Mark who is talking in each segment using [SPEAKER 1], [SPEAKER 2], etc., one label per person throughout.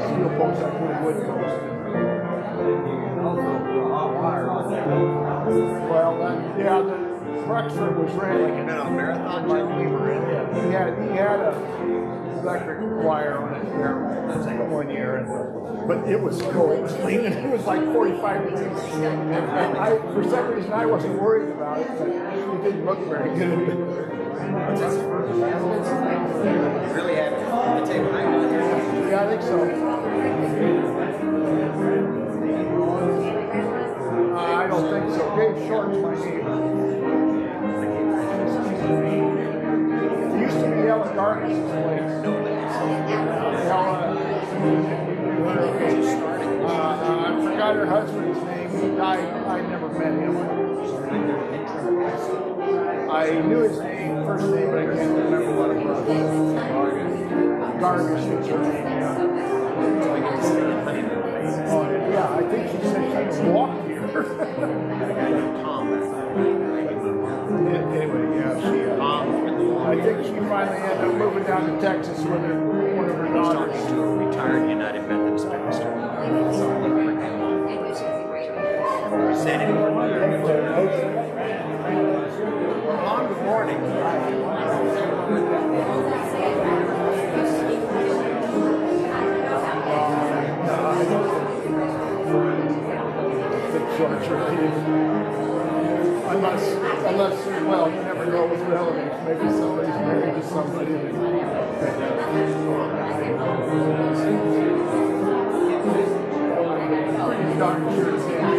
[SPEAKER 1] steel post, I put wood post. Well, that, yeah, the Rexford was ran.
[SPEAKER 2] Like a marathon gym we were in.
[SPEAKER 1] He had he had a electric wire on it like one year, and, but it was cold. It clean, and it was like 45 degrees. And I, for some reason, I wasn't worried about it, but it didn't look very good.
[SPEAKER 2] Really had
[SPEAKER 1] Yeah, I think so. Uh, I don't think so. Dave Short's my neighbor. It used to be Ella Garnis's place. Ella, uh, uh, I forgot her husband's name. He. I never met him. I knew his name, first name, but I can't remember what it was. Garnish was her name, yeah. Oh, yeah, I think she said she walked here. anyway, yeah, she, uh, I think she finally ended up moving down to Texas with her, one of her daughters.
[SPEAKER 2] Talking to a retired United Methodist pastor. Said it. Good morning.
[SPEAKER 1] Unless, unless, well, you never know with relatives. Maybe somebody's married to somebody. Dr. Sure Sandy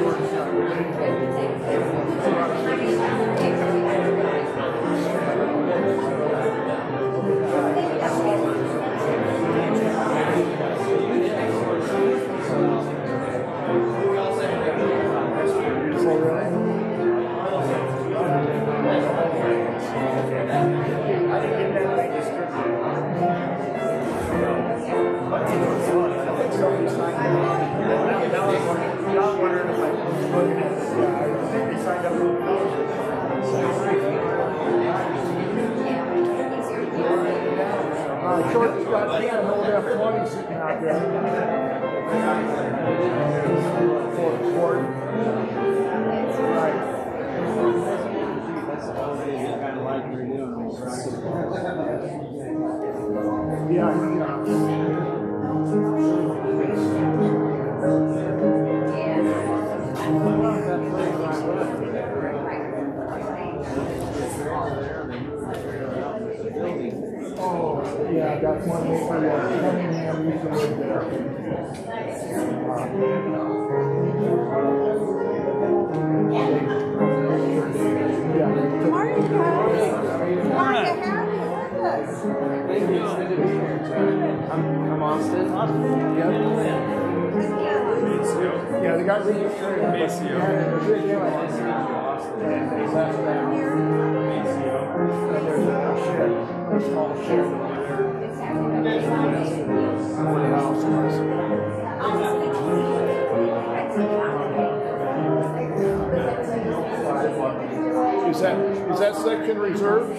[SPEAKER 1] that section reserved?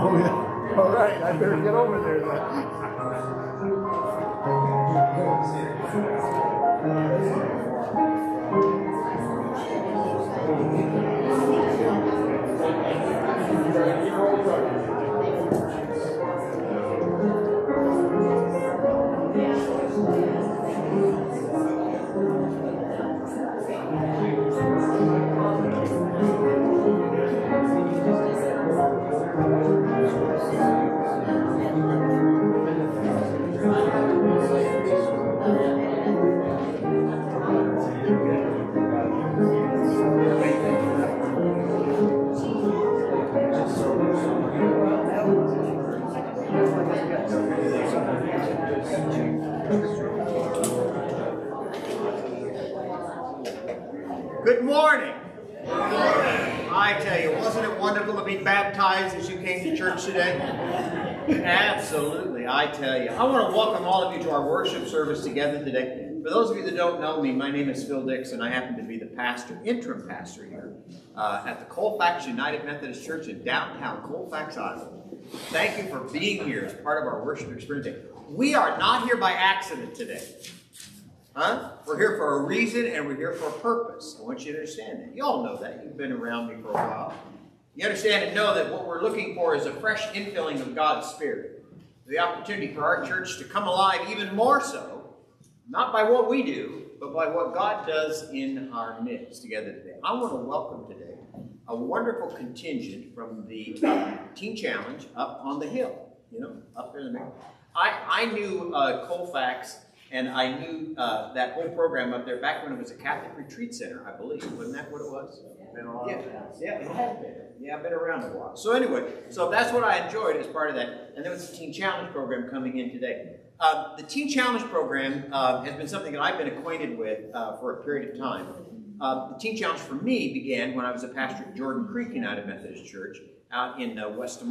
[SPEAKER 1] Oh, yeah. All right, I better get over there then.
[SPEAKER 2] Uh, our worship service together today. For those of you that don't know me, my name is Phil Dixon. I happen to be the pastor, interim pastor here uh, at the Colfax United Methodist Church in downtown Colfax, Iowa. Thank you for being here as part of our worship experience. We are not here by accident today. Huh? We're here for a reason and we're here for a purpose. I want you to understand that. You all know that. You've been around me for a while. You understand and know that what we're looking for is a fresh infilling of God's Spirit. The opportunity for our church to come alive even more so, not by what we do, but by what God does in our midst together today. I want to welcome today a wonderful contingent from the Teen Challenge up on the hill, you know, up there in the middle. I, I knew uh, Colfax and I knew uh, that whole program up there back when it was a Catholic retreat center, I believe. Wasn't that what it was?
[SPEAKER 1] While.
[SPEAKER 2] Yeah, yeah, it has been. Yeah, I've been around a while. So anyway, so that's what I enjoyed as part of that. And there was the Teen Challenge program coming in today. Uh, the Teen Challenge program uh, has been something that I've been acquainted with uh, for a period of time. Uh, the Teen Challenge for me began when I was a pastor at Jordan Creek United Methodist Church out in uh, West Des.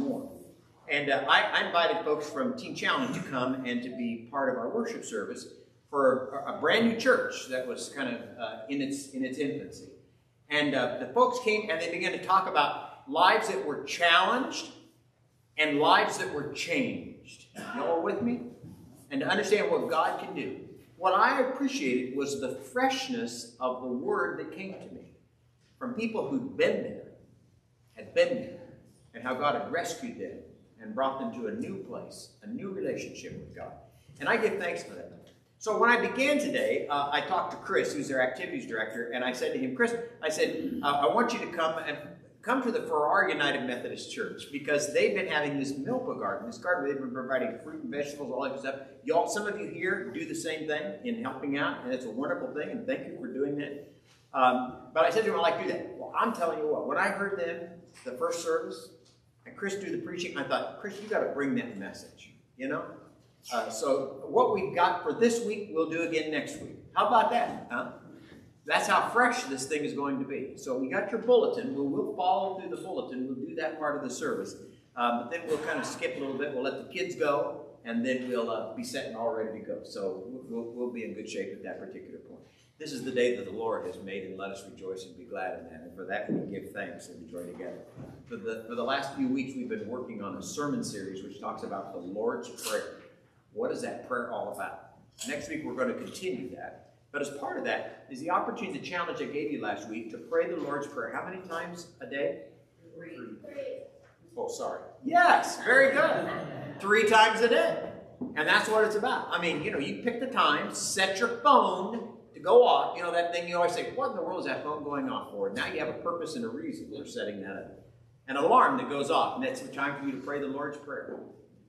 [SPEAKER 2] And uh, I, I, invited folks from Teen Challenge to come and to be part of our worship service for a, a brand new church that was kind of in, its, in its infancy. And the folks came and they began to talk about lives that were challenged and lives that were changed. You all with me? And to understand what God can do. What I appreciated was the freshness of the word that came to me from people who'd been there, had been there, and how God had rescued them and brought them to a new place, a new relationship with God. And I give thanks for that. So when I began today, uh, I talked to Chris, who's their activities director, and I said to him, Chris, I said, uh, I want you to come and come to the Farrar United Methodist Church because they've been having this milpa garden, this garden where they've been providing fruit and vegetables, all that stuff. Y'all, some of you here do the same thing in helping out, and it's a wonderful thing, and thank you for doing that. Um, but I said to him, I like to do that. Well, I'm telling you what, when I heard them, the first service, and Chris do the preaching, I thought, Chris, you got to bring that message, you know? Uh, so what we've got for this week, we'll do again next week. How about that? Huh? That's how fresh this thing is going to be. So we got your bulletin. We'll, we'll follow through the bulletin. We'll do that part of the service. Um, but then we'll kind of skip a little bit. We'll let the kids go, and then we'll uh, be set and all ready to go. So we'll, we'll be in good shape at that particular point. This is the day that the Lord has made, and let us rejoice and be glad in that. And for that, we give thanks and join together. For the, for the last few weeks, we've been working on a sermon series which talks about the Lord's Prayer. What is that prayer all about? Next week, we're going to continue that. But as part of that is the opportunity, the challenge I gave you last week to pray the Lord's Prayer. How many times a day? Three. Oh, sorry. Yes, very good. Three times a day. And that's what it's about. I mean, you know, you pick the time, set your phone to go off. You know, that thing you always say, what in the world is that phone going off for? Now you have a purpose and a reason for setting that up. An alarm that goes off, and that's the time for you to pray the Lord's Prayer.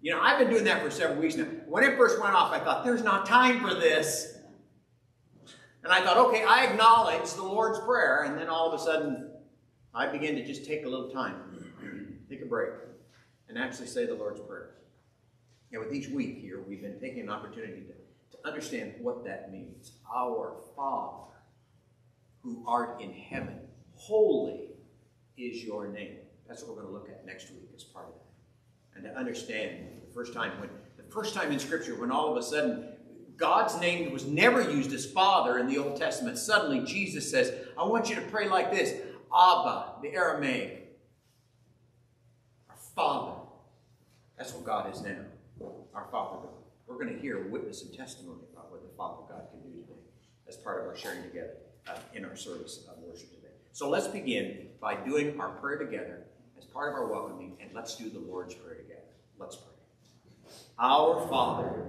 [SPEAKER 2] You know, I've been doing that for several weeks now. When it first went off, I thought, there's not time for this. And I thought, okay, I acknowledge the Lord's Prayer. And then all of a sudden, I begin to just take a little time, take a break, and actually say the Lord's Prayer. And with each week here, we've been taking an opportunity to, to understand what that means. Our Father, who art in heaven, holy is your name. That's what we're going to look at next week as part of that. And to understand the first time when the first time in Scripture when all of a sudden God's name was never used as Father in the Old Testament. Suddenly, Jesus says, I want you to pray like this Abba, the Aramaic, our Father. That's what God is now, our Father God. We're going to hear a witness and testimony about what the Father God can do today as part of our sharing together uh, in our service of worship today. So let's begin by doing our prayer together as part of our welcoming, and let's do the Lord's Prayer together. Let's pray. Our Father,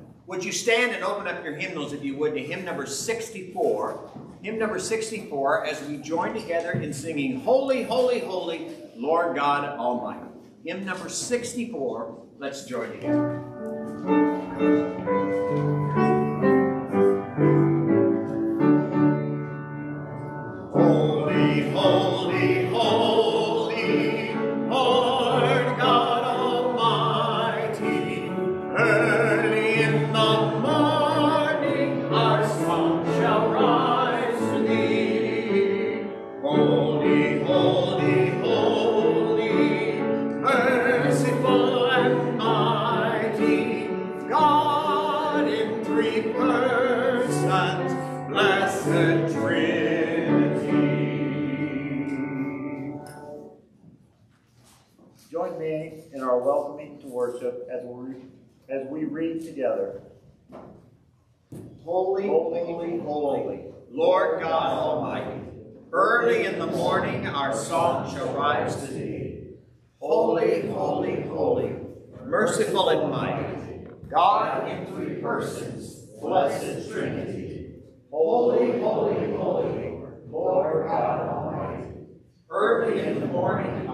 [SPEAKER 2] Would you stand and open up your hymnals, if you would, to hymn number 64? Hymn number 64, as we join together in singing, Holy, Holy, Holy, Lord God Almighty. Hymn number 64, let's join together.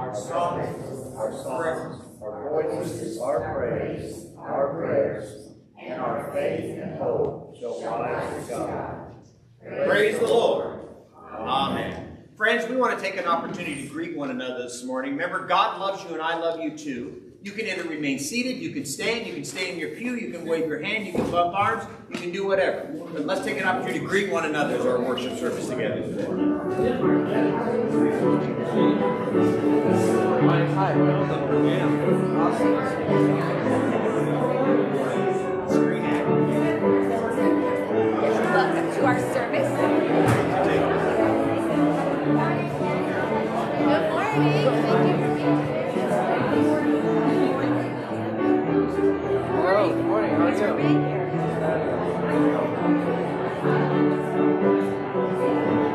[SPEAKER 3] Our
[SPEAKER 2] songs,
[SPEAKER 3] Our songs, our voices, our praise, our prayers, and our faith and hope shall rise to God.
[SPEAKER 2] Praise the Lord. Amen. Friends, we want to take an opportunity to greet one another this morning. Remember, God loves you and I love you too. You can either remain seated, you can stand, you can stay in your pew, you can wave your hand, you can bump arms, you can do whatever. But let's take an opportunity to greet one another as our worship service together.
[SPEAKER 4] Welcome Thanks for being here.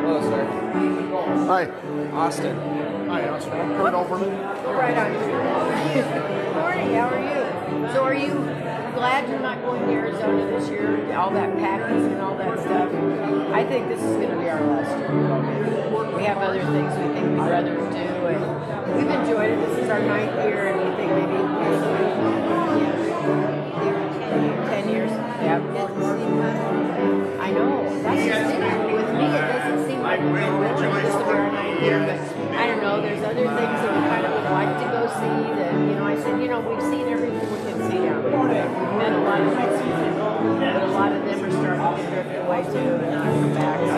[SPEAKER 5] Hello, sir.
[SPEAKER 1] Hi.
[SPEAKER 5] Austin.
[SPEAKER 1] Hi, Austin. I'm Kurt Overman.
[SPEAKER 4] Go right on. Good morning. How are you? So are you glad you're not going to Arizona this year? All that packing and all that stuff. I think this is going to be our last year. We have other things we think we'd rather do, and we've enjoyed it. This is our ninth year, and we think maybe years. Yeah. I know. That's the thing with me. It doesn't seem like we're just our ninth year, but I don't know. There's other things that we kind of would like to go see. That you know, I said, you know, we've seen everything we can see down there. We've met a lot of nice people, but a lot of them are starting to drift away too, and not come back. So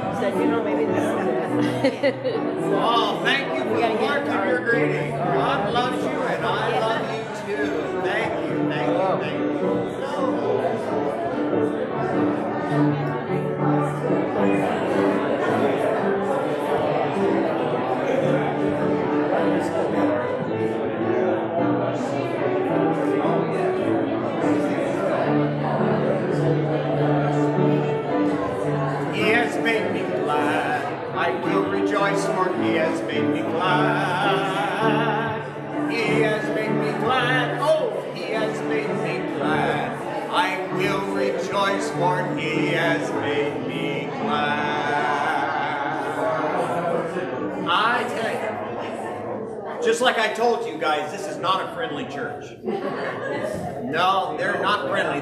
[SPEAKER 4] I said, you know, maybe this is it. so,
[SPEAKER 2] oh.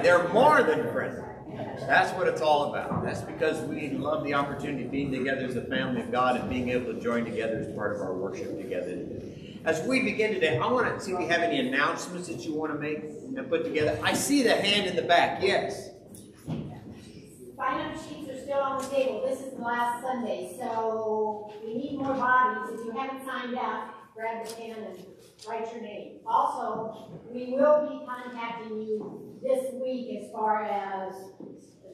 [SPEAKER 2] They're more than friendly. That's what it's all about. That's because we love the opportunity of being together as a family of God and being able to join together as part of our worship together. As we begin today, I want to see if you have any announcements that you want to make and put together. I see the hand in the back. Yes.
[SPEAKER 6] Sign-up sheets are still on the table. This is the last Sunday, so we need more bodies. If you haven't signed up, grab the pen and write your name. Also, we will be contacting you this week as far as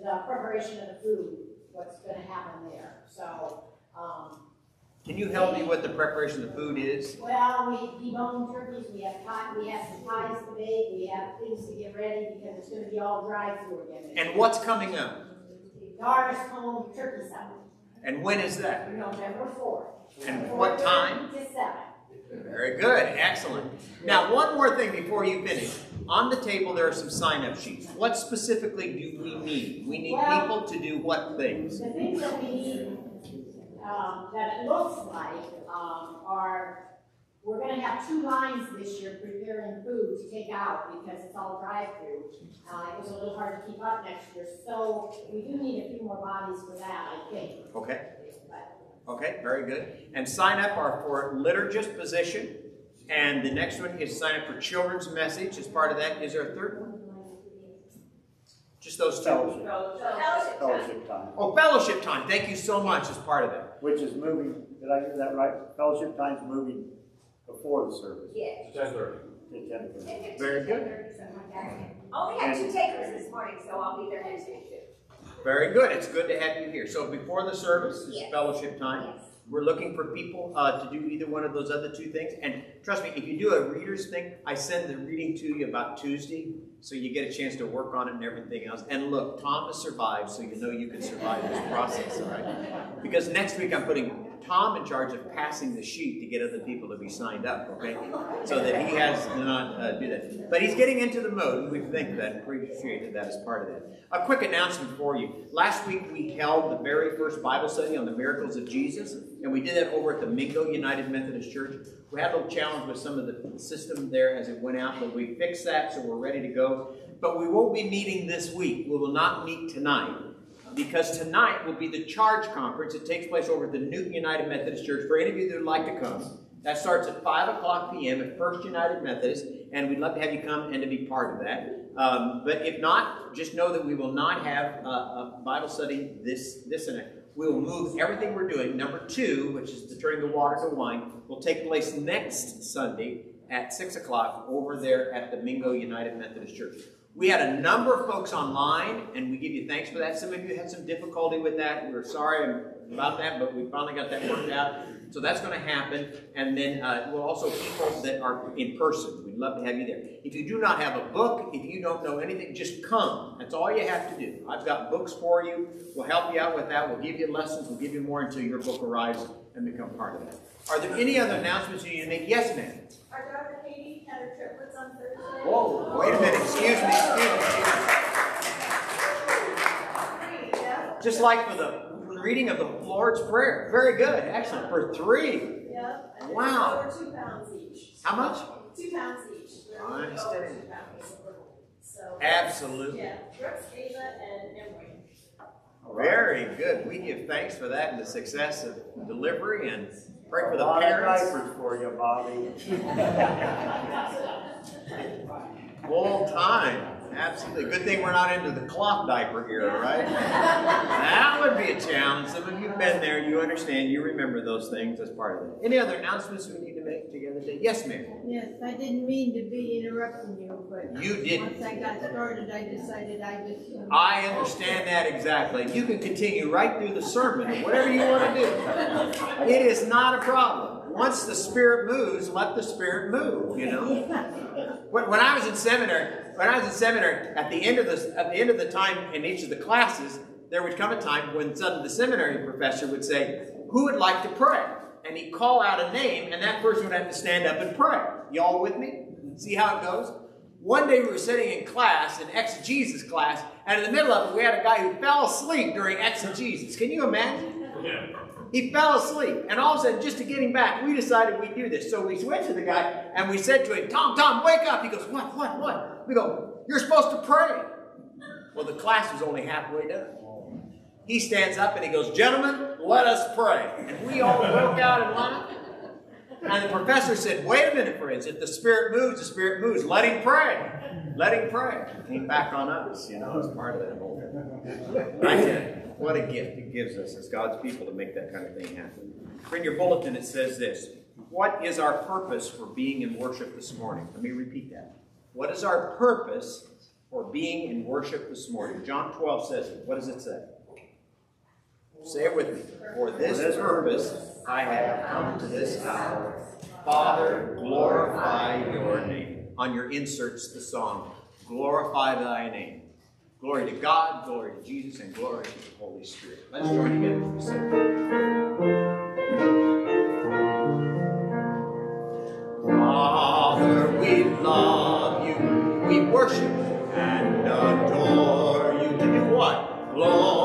[SPEAKER 6] the preparation of the food, what's gonna happen there. So, um,
[SPEAKER 2] Can you help me what the preparation of the food is?
[SPEAKER 6] well, we debone turkeys, we have pie, we have some pies to bake, we have things to get ready because it's gonna be all drive-through again.
[SPEAKER 2] And what's coming up?
[SPEAKER 6] Doris Home Turkey Supper,
[SPEAKER 2] And when is that?
[SPEAKER 6] November fourth.
[SPEAKER 2] And what time?
[SPEAKER 6] To seven.
[SPEAKER 2] Very good. Excellent. Now, one more thing before you finish. On the table, there are some sign-up sheets. What specifically do we need? We need
[SPEAKER 6] Well-
[SPEAKER 2] people to do what things?
[SPEAKER 6] The things that we need, um, that it looks like, um, are, we're gonna have two lines this year preparing food to take out because it's all drive-through. Uh, it was a little hard to keep up next year, so we do need a few more bodies for that, I think.
[SPEAKER 2] Okay.
[SPEAKER 6] But
[SPEAKER 2] Okay, very good. And sign up are for liturgist position. And the next one is sign up for children's message as part of that. Is there a third one? Just those two.
[SPEAKER 3] Fellowship, fellowship time,
[SPEAKER 2] Oh, fellowship time. Thank you so much as part of that.
[SPEAKER 3] which is moving, did I hear that right? Fellowship time's moving before the service.
[SPEAKER 7] Yes.
[SPEAKER 3] To ten thirty.
[SPEAKER 2] Very good.
[SPEAKER 7] Only had two takers this morning, so I'll be there next week too.
[SPEAKER 2] Very good. It's good to have you here. So before the service is
[SPEAKER 7] Yes.
[SPEAKER 2] fellowship time.
[SPEAKER 7] Yes.
[SPEAKER 2] We're looking for people uh, to do either one of those other two things. And trust me, if you do a reader's thing, I send the reading to you about Tuesday, so you get a chance to work on it and everything else. And look, Tom has survived, so you know you can survive this process, all right? Because next week I'm putting Tom in charge of passing the sheet to get other people to be signed up, okay? So that he has to not uh, do that. But he's getting into the mode, and we think that, and appreciated that as part of that. A quick announcement for you. Last week we held the very first Bible study on the miracles of Jesus, and we did that over at the Mingo United Methodist Church. We had a little challenge with some of the system there as it went out, but we fixed that, so we're ready to go. But we won't be meeting this week. We will not meet tonight because tonight will be the Charge Conference. It takes place over at the Newton United Methodist Church. For any of you that would like to come, that starts at 5 o'clock p.m. at First United Methodist, and we'd love to have you come and to be part of that. Um, but if not, just know that we will not have a, a Bible study this, this and that. We will move everything we're doing. Number two, which is the turning the water to wine, will take place next Sunday at 6 o'clock over there at the Mingo United Methodist Church. We had a number of folks online, and we give you thanks for that. Some of you had some difficulty with that. We're sorry about that, but we finally got that worked out. So that's going to happen. And then uh, we'll also people that are in person. We'd love to have you there. If you do not have a book, if you don't know anything, just come. That's all you have to do. I've got books for you. We'll help you out with that. We'll give you lessons. We'll give you more until your book arrives and become part of that. Are there any other announcements you need to make? Yes, ma'am.
[SPEAKER 7] Our had her triplets on Thursday.
[SPEAKER 2] Whoa, wait a minute. Excuse me. Excuse me.
[SPEAKER 7] Yeah.
[SPEAKER 2] Just like for the reading of the Lord's Prayer. Very good. Excellent. For three.
[SPEAKER 7] Yep.
[SPEAKER 2] Wow.
[SPEAKER 7] Were two pounds each.
[SPEAKER 2] How much?
[SPEAKER 7] Two pounds each.
[SPEAKER 2] I
[SPEAKER 7] over
[SPEAKER 2] understand.
[SPEAKER 7] So.
[SPEAKER 2] Absolutely.
[SPEAKER 7] Yeah, Brooks, Ava, and Emily.
[SPEAKER 2] Very good. We give thanks for that and the success of delivery and pray for the parents.
[SPEAKER 3] diapers for you, Bobby.
[SPEAKER 2] Full time. Absolutely. Good thing we're not into the cloth diaper era, right? that would be a challenge. Some of you have been there. You understand. You remember those things as part of it. Any other announcements we need to make together today? Yes, ma'am.
[SPEAKER 8] Yes, I didn't mean to be interrupting you, but
[SPEAKER 2] You didn't.
[SPEAKER 8] once I got started, I decided I just. um,
[SPEAKER 2] I understand that exactly. You can continue right through the sermon, whatever you want to do. It is not a problem. Once the Spirit moves, let the Spirit move, you know? When, when I was in seminary, when I was in seminary, at the end of the at the end of the time in each of the classes, there would come a time when suddenly the seminary professor would say, "Who would like to pray?" And he'd call out a name, and that person would have to stand up and pray. Y'all with me? See how it goes? One day we were sitting in class, in exegesis class, and in the middle of it, we had a guy who fell asleep during exegesis. Can you imagine? Yeah. He fell asleep, and all of a sudden, just to get him back, we decided we'd do this. So we went to the guy and we said to him, Tom, Tom, wake up. He goes, What, what, what? We go, You're supposed to pray. Well, the class was only halfway done. He stands up and he goes, Gentlemen, let us pray. And we all broke out in laughed. And the professor said, Wait a minute, friends. If the Spirit moves, the Spirit moves. Let him pray. Let him pray. Came back on us, you know, as part of that whole thing. I what a gift it gives us as God's people to make that kind of thing happen. In your bulletin, it says this What is our purpose for being in worship this morning? Let me repeat that. What is our purpose for being in worship this morning? John 12 says it. What does it say? Say it with me. For this purpose I have come to this hour. Father, glorify your name. On your inserts, the song, Glorify thy name. Glory to God, glory to Jesus, and glory to the Holy Spirit. Let's join together for sing. Father, what?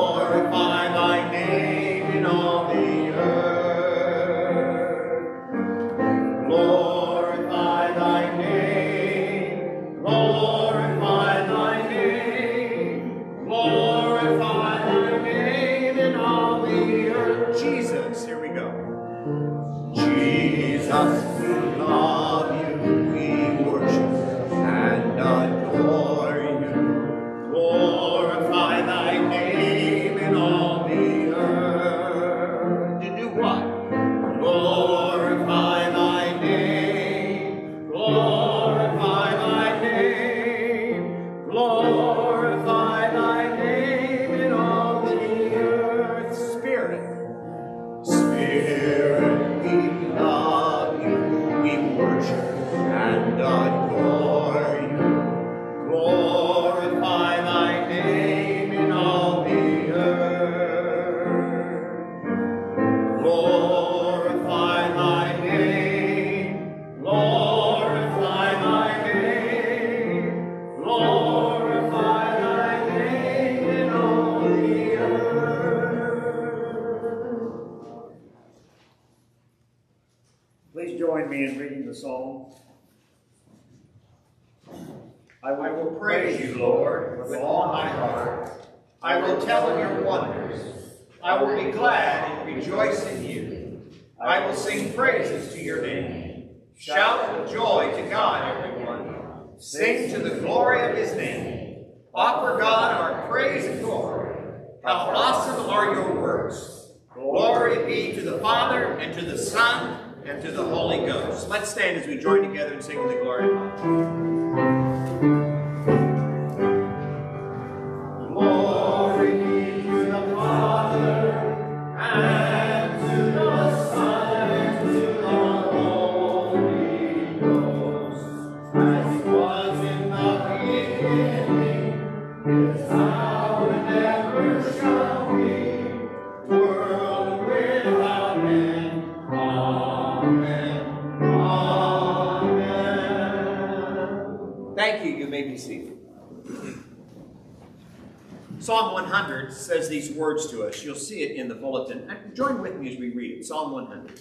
[SPEAKER 3] Psalm
[SPEAKER 2] 100 says these words to us. You'll see it in the bulletin. Uh, join with me as we read it. Psalm 100.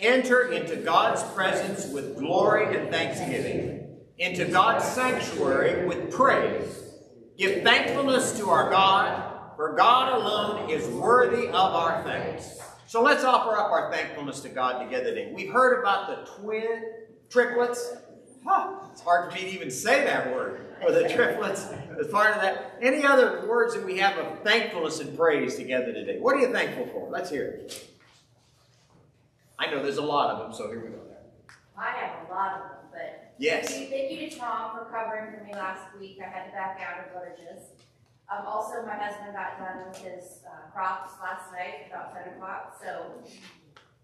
[SPEAKER 2] Enter into God's presence with glory and thanksgiving, into God's sanctuary with praise. Give thankfulness to our God, for God alone is worthy of our thanks. So let's offer up our thankfulness to God together today. We've heard about the twin triplets. Huh, it's hard for me to even say that word. Or the triplets as part of that. Any other words that we have of thankfulness and praise together today? What are you thankful for? Let's hear it. I know there's a lot of them, so here we go.
[SPEAKER 9] I have a lot of them, but
[SPEAKER 2] Yes.
[SPEAKER 9] thank you, thank you to Tom for covering for me last week. I had to back out of Burgess. Um, also, my husband got done with his uh, crops last night about 10 o'clock, so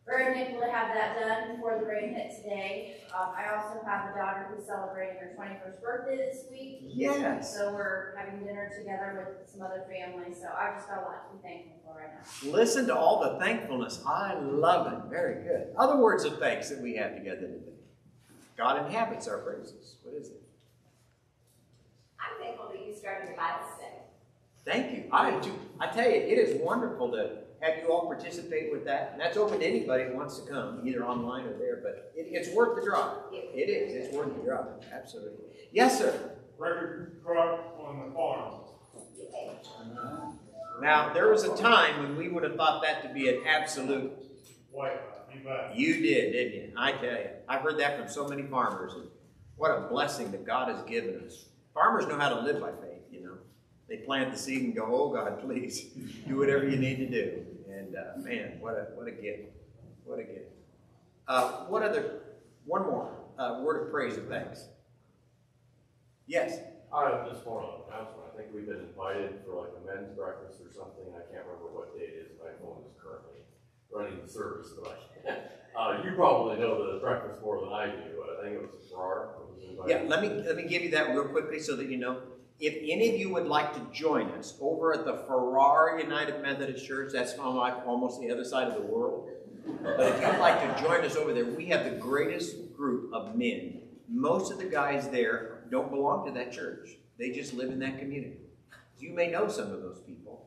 [SPEAKER 9] very thankful to have that done before the rain hit today. Um, I also have a daughter who's celebrating her 21st birthday this week.
[SPEAKER 2] Yes.
[SPEAKER 9] So we're having dinner together with some other family, so I've just got a lot to be thankful for right now.
[SPEAKER 2] Listen to all the thankfulness. I love it. Very good. Other words of thanks that we have together today. God inhabits our praises. What is it?
[SPEAKER 7] I'm thankful that you started your Bible study.
[SPEAKER 2] Thank you. I do. I tell you, it is wonderful to have you all participate with that. And that's open to anybody who wants to come, either online or there. But it, it's worth the drive. It is. It's worth the drive. Absolutely. Yes, sir.
[SPEAKER 1] Record crop on the farm.
[SPEAKER 2] Now, there was a time when we would have thought that to be an absolute
[SPEAKER 1] White, you
[SPEAKER 2] did, didn't you? I tell you. I've heard that from so many farmers. And what a blessing that God has given us. Farmers know how to live by faith, you know. They plant the seed and go, oh God, please, do whatever you need to do. And uh, man, what a, what a gift. What a gift. Uh, what other, one more uh, word of praise and thanks. Yes.
[SPEAKER 10] I just want to announcement. I think we've been invited for like a men's breakfast or something. I can't remember what day it is. My phone is currently running the service, but I, uh, you probably know the breakfast more than I do. But I think it was invited.
[SPEAKER 2] Yeah, let me let me give you that real quickly so that you know. If any of you would like to join us over at the Farrar United Methodist Church, that's on like almost the other side of the world. But if you'd like to join us over there, we have the greatest group of men. Most of the guys there don't belong to that church. They just live in that community. You may know some of those people.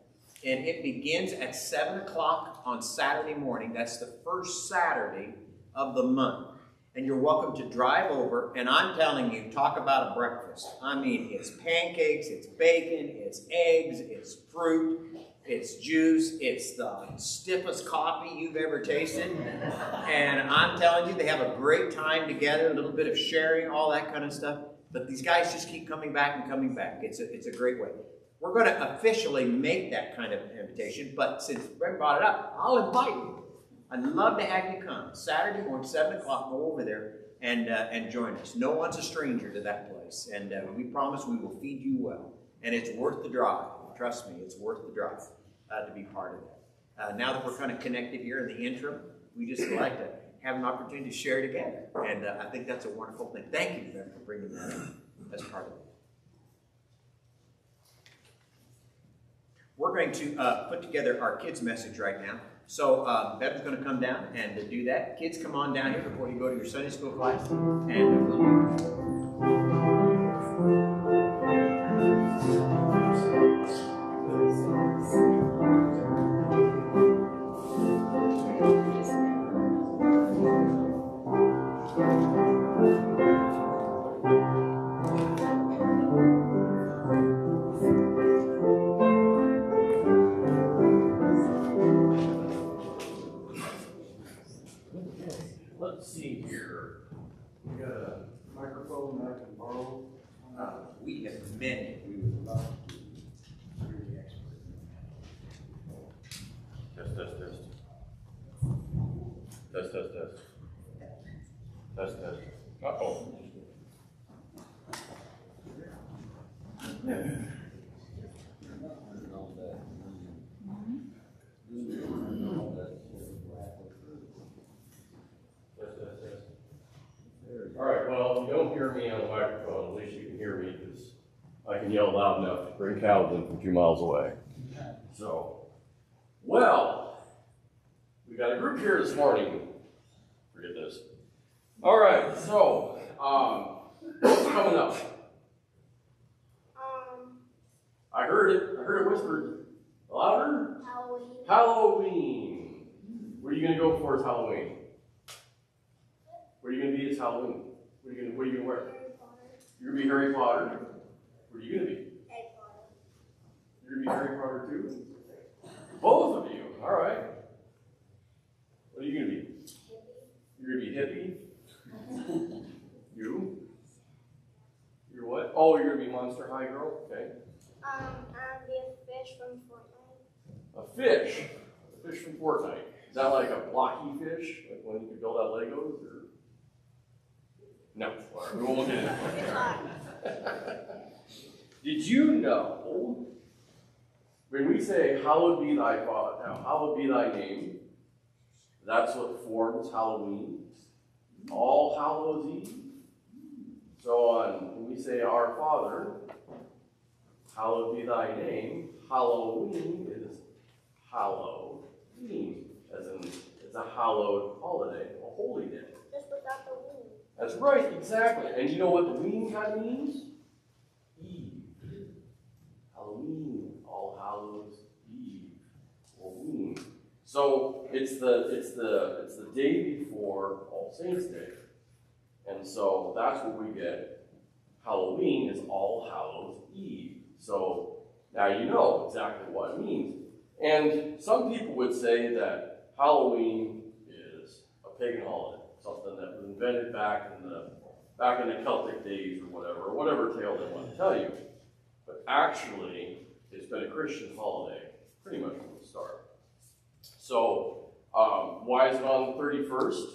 [SPEAKER 2] And it begins at 7 o'clock on Saturday morning. That's the first Saturday of the month and you're welcome to drive over. And I'm telling you, talk about a breakfast. I mean, it's pancakes, it's bacon, it's eggs, it's fruit, it's juice, it's the stiffest coffee you've ever tasted. And I'm telling you, they have a great time together, a little bit of sharing, all that kind of stuff. But these guys just keep coming back and coming back. It's a, it's a great way. We're going to officially make that kind of invitation, but since Brent brought it up, I'll invite you. I'd love to have you come. Saturday morning, 7 o'clock, go over there and, uh, and join us. No one's a stranger to that place. And uh, we promise we will feed you well. And it's worth the drive. Trust me, it's worth the drive uh, to be part of that. Uh, now that we're kind of connected here in the interim, we just like to have an opportunity to share together. And uh, I think that's a wonderful thing. Thank you, for bringing that up as part of it. We're going to uh, put together our kids' message right now. So uh, Bevan's going to come down and do that. Kids, come on down here before you go to your Sunday school class, and
[SPEAKER 10] cows in from two miles away. So, well, we got a group here this morning. Forget this. All right, so, um, what's coming up?
[SPEAKER 6] Um,
[SPEAKER 10] I heard it, I heard it whispered louder.
[SPEAKER 6] Halloween.
[SPEAKER 10] Halloween. What are you gonna go for as Halloween? What are you gonna be as Halloween? What are you gonna, what are you gonna wear? You're gonna be Harry Potter. What are you gonna be? You're gonna be Harry Potter too? Both of you, all right. What are you gonna be? You're gonna be hippie? You? You're what? Oh, you're gonna be Monster High Girl? Okay.
[SPEAKER 6] Um, I'll be a fish from Fortnite.
[SPEAKER 10] A fish. A fish from Fortnite. Is that like a blocky fish? Like when you can build out Legos or? No, right, we won't get that. Did you know when we say, Hallowed be thy father, now, hallowed be thy name, that's what forms Halloween? All Hallows Eve. So on, when we say, Our Father, hallowed be thy name, Halloween is Halloween, as in, it's a hallowed holiday, a holy day.
[SPEAKER 6] Just without the wing.
[SPEAKER 10] That's right, exactly. And you know what the ween kind of means? Eve. Halloween, Eve, or ween. So it's the it's the it's the day before All Saints Day, and so that's what we get. Halloween is All Hallows Eve. So now you know exactly what it means. And some people would say that Halloween is a pagan holiday, something that was invented back in the back in the Celtic days or whatever, or whatever tale they want to tell you. But actually, it's been a Christian holiday pretty much from the start. So, um, why is it on the 31st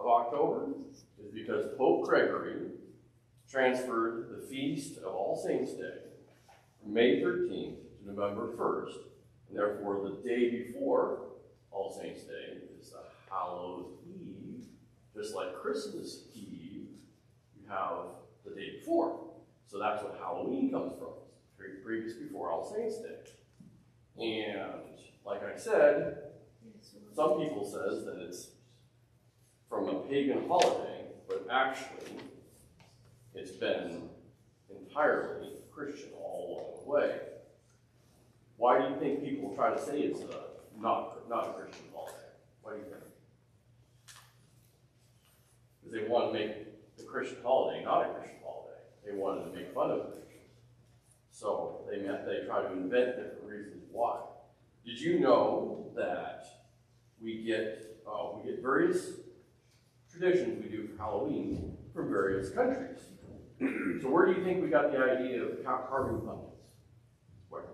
[SPEAKER 10] of October? Is because Pope Gregory transferred the feast of All Saints' Day from May 13th to November 1st, and therefore the day before All Saints' Day is the Hallows Eve, just like Christmas Eve, you have the day before. So that's what Halloween comes from, previous before All Saints' Day. And like I said, some people says that it's from a pagan holiday, but actually it's been entirely Christian all along the way. Why do you think people try to say it's a not, not a Christian holiday? What do you think? Because they want to make the Christian holiday not a Christian holiday. They wanted to make fun of Christians. So they meant they try to invent different reasons why. Did you know that we get uh, we get various traditions we do for Halloween from various countries? so where do you think we got the idea of ca- carving pumpkins? Where?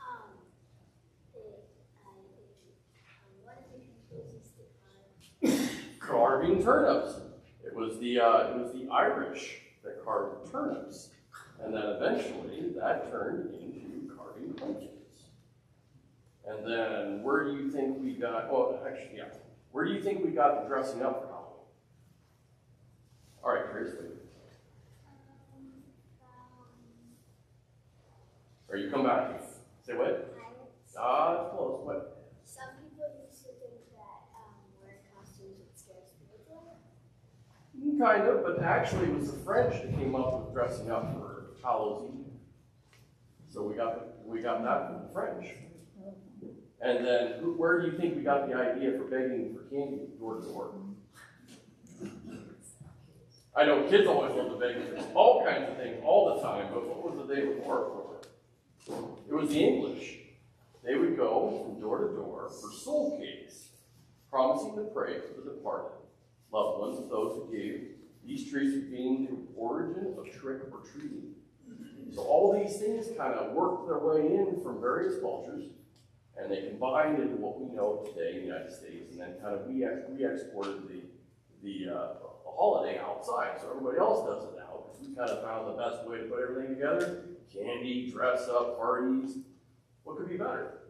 [SPEAKER 6] Um, um, what is it closest to
[SPEAKER 10] Carving turnips. It was the uh, it was the Irish that carved turnips, and then eventually that turned into carving pumpkins. And then where do you think we got? Well, actually, yeah. Where do you think we got the dressing up for Halloween? All right, wait. Or you come back. Say what? Ah, it's close. What?
[SPEAKER 6] Some people used to think that um, wearing costumes would scare away.
[SPEAKER 10] Kind of, but actually it was the French that came up with dressing up for Eve. So we got we got that from the French. And then who- where do you think we got the idea for begging for candy door to door? I know kids always love to beg for all kinds of things all the time, but what was the day before for? It was the English. They would go from door to door for soul cakes, promising to pray for the departed, loved ones of those who gave, these trees being the origin of trick or treating. So all these things kind of worked their way in from various cultures, and they combined into what we know today in the United States, and then kind of we re-exported the the uh, holiday outside, so everybody else does it now. Because we kind of found the best way to put everything together: candy, dress up, parties. What could be better?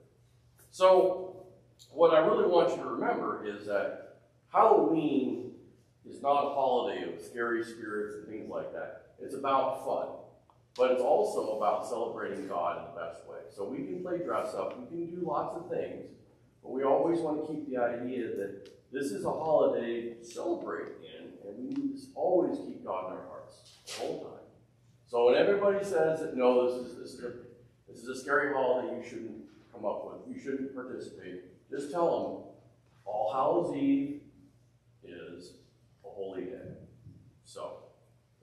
[SPEAKER 10] So, what I really want you to remember is that Halloween is not a holiday of scary spirits and things like that. It's about fun. But it's also about celebrating God in the best way. So we can play dress up, we can do lots of things, but we always want to keep the idea that this is a holiday to celebrate in, and we need to always keep God in our hearts the whole time. So when everybody says that no, this is this is a, this is a scary holiday that you shouldn't come up with, you shouldn't participate, just tell them All Hallows Eve is a holy day. So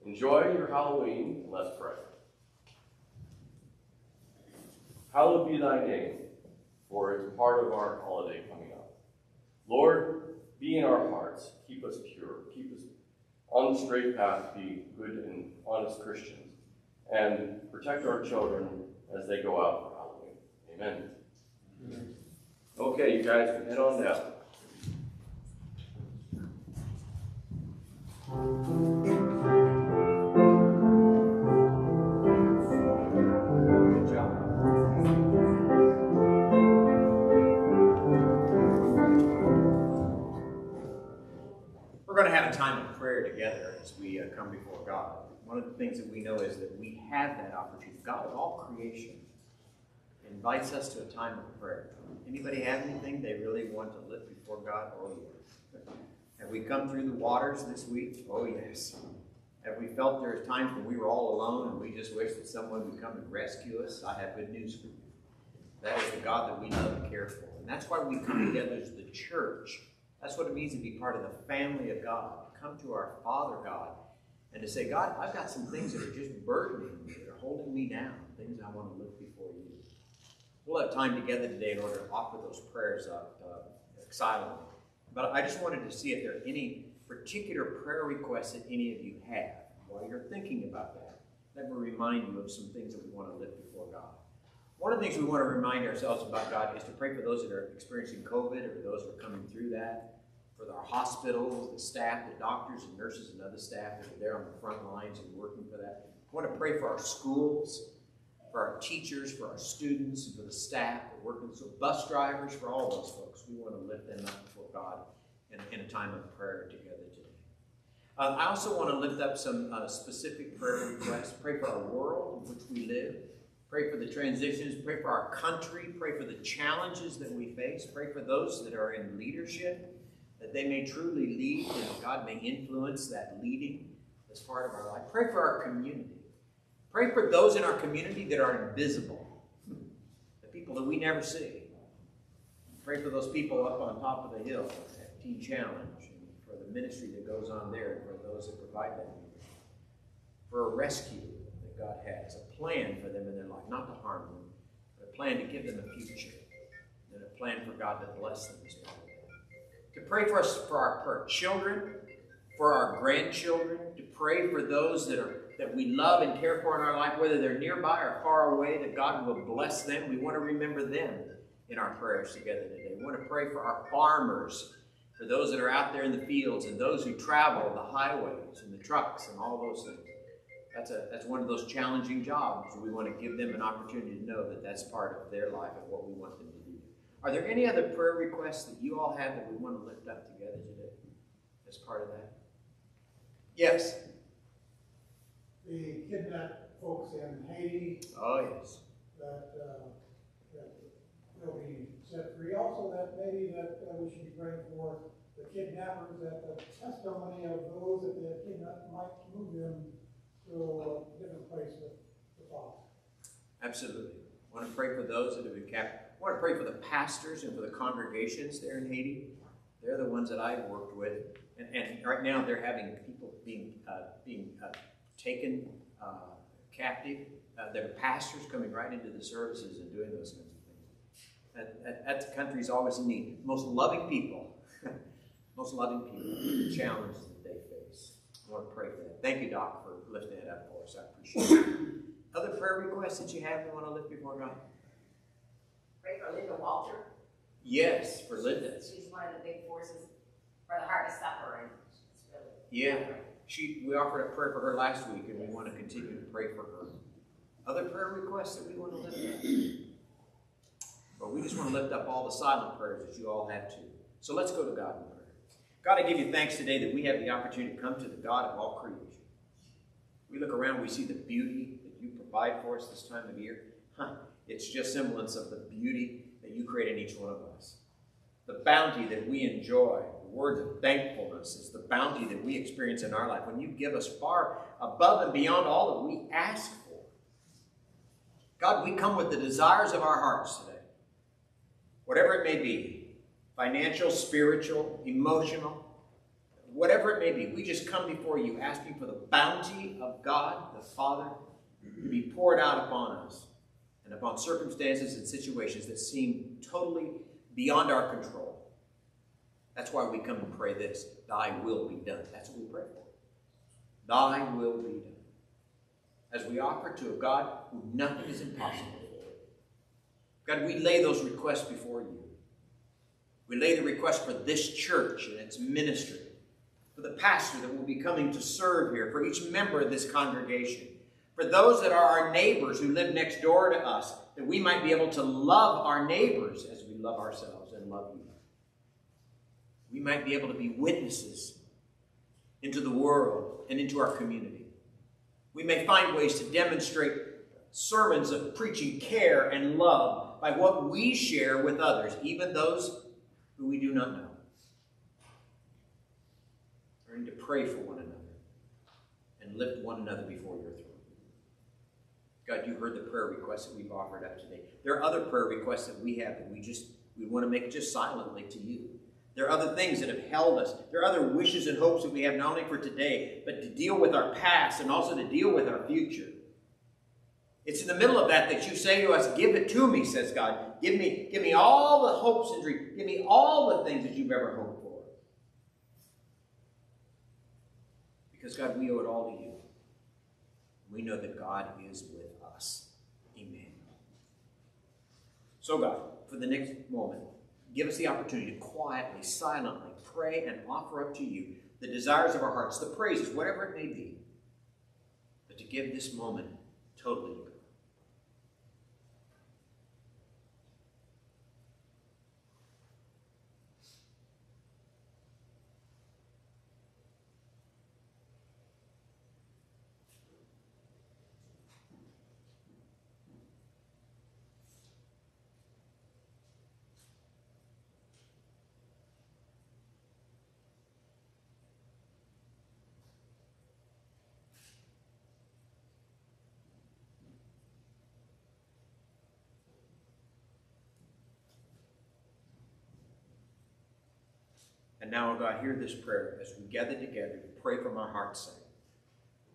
[SPEAKER 10] enjoy your Halloween and let's pray. Hallowed be thy name, for it's part of our holiday coming up. Lord, be in our hearts. Keep us pure. Keep us on the straight path to be good and honest Christians. And protect our children as they go out for Halloween. Amen. Okay, you guys can head on down.
[SPEAKER 2] The things that we know is that we have that opportunity. God of all creation invites us to a time of prayer. Anybody have anything they really want to lift before God? Oh, yes. Have we come through the waters this week? Oh, yes. Have we felt there are times when we were all alone and we just wish that someone would come and rescue us? I have good news for you. That is the God that we love and care for. And that's why we come together as the church. That's what it means to be part of the family of God come to our Father God and to say, God, I've got some things that are just burdening me, that are holding me down, things I want to lift before you. We'll have time together today in order to offer those prayers up uh, silently. But I just wanted to see if there are any particular prayer requests that any of you have. While you're thinking about that, let me remind you of some things that we want to lift before God. One of the things we want to remind ourselves about God is to pray for those that are experiencing COVID or those that are coming through that for our hospitals, the staff, the doctors and nurses and other staff that are there on the front lines and working for that. I want to pray for our schools, for our teachers, for our students, and for the staff that are working, so bus drivers, for all those folks. We want to lift them up before God in, in a time of prayer together today. Uh, I also want to lift up some uh, specific prayer requests. Pray for our world in which we live. Pray for the transitions. Pray for our country. Pray for the challenges that we face. Pray for those that are in leadership they may truly lead and God may influence that leading as part of our life. Pray for our community. Pray for those in our community that are invisible, the people that we never see. Pray for those people up on top of the hill at Teen Challenge, for the ministry that goes on there, and for those that provide that. For a rescue that God has, a plan for them in their life, not to harm them, but a plan to give them a future, and a plan for God to bless them as well to pray for us, for our, for our children, for our grandchildren, to pray for those that are that we love and care for in our life, whether they're nearby or far away, that God will bless them. We want to remember them in our prayers together today. We want to pray for our farmers, for those that are out there in the fields, and those who travel the highways and the trucks and all those things. That's, a, that's one of those challenging jobs. We want to give them an opportunity to know that that's part of their life and what we want them are there any other prayer requests that you all have that we want to lift up together today as part of that? Yes.
[SPEAKER 11] The kidnapped folks in Haiti.
[SPEAKER 2] Oh, yes.
[SPEAKER 11] That, uh, that will be set free. Also, that maybe that uh, we should be praying for the kidnappers, that the testimony of those that they kidnapped might move them to a different place with the Father.
[SPEAKER 2] Absolutely. I want to pray for those that have been captured I want to pray for the pastors and for the congregations there in Haiti. They're the ones that I've worked with. And, and right now they're having people being uh, taken uh, captive. Uh, there are pastors coming right into the services and doing those kinds of things. That, that, that the country is always in need. Most loving people, most loving people, the challenges that they face. I want to pray for that. Thank you, Doc, for lifting it up for us. I appreciate it. Other prayer requests that you have you want to lift before God?
[SPEAKER 7] Pray for Linda Walter.
[SPEAKER 2] Yes, for Linda.
[SPEAKER 7] She's one of the big forces for the Heart of Supper, really.
[SPEAKER 2] Yeah, she. We offered a prayer for her last week, and we want to continue to pray for her. Other prayer requests that we want to lift up? But we just want to lift up all the silent prayers that you all have too. So let's go to God in prayer. God, I give you thanks today that we have the opportunity to come to the God of all creation. We look around, we see the beauty that you provide for us this time of year. Huh. It's just semblance of the beauty that you create in each one of us. The bounty that we enjoy, the words of thankfulness is the bounty that we experience in our life. When you give us far above and beyond all that we ask for. God, we come with the desires of our hearts today. Whatever it may be, financial, spiritual, emotional, whatever it may be, we just come before you asking for the bounty of God, the Father, to be poured out upon us and upon circumstances and situations that seem totally beyond our control. That's why we come and pray this Thy will be done. That's what we pray for. Thy will be done. As we offer to a God who nothing is impossible for. God, we lay those requests before you. We lay the request for this church and its ministry, for the pastor that will be coming to serve here, for each member of this congregation, for those that are our neighbors who live next door to us, that we might be able to love our neighbors as we love ourselves and love you. We might be able to be witnesses into the world and into our community. We may find ways to demonstrate sermons of preaching care and love by what we share with others, even those who we do not know. Learning to pray for one another and lift one another before your throne. God, you heard the prayer requests that we've offered up today. There are other prayer requests that we have that we just we want to make just silently to you. There are other things that have held us. There are other wishes and hopes that we have not only for today, but to deal with our past and also to deal with our future. It's in the middle of that that you say to us, Give it to me, says God. Give me, give me all the hopes and dreams. Give me all the things that you've ever hoped for. Because, God, we owe it all to you. We know that God is with us. Amen. So, God, for the next moment, give us the opportunity to quietly, silently pray and offer up to you the desires of our hearts, the praises, whatever it may be, but to give this moment totally now, God, hear this prayer as we gather together to pray from our hearts, saying,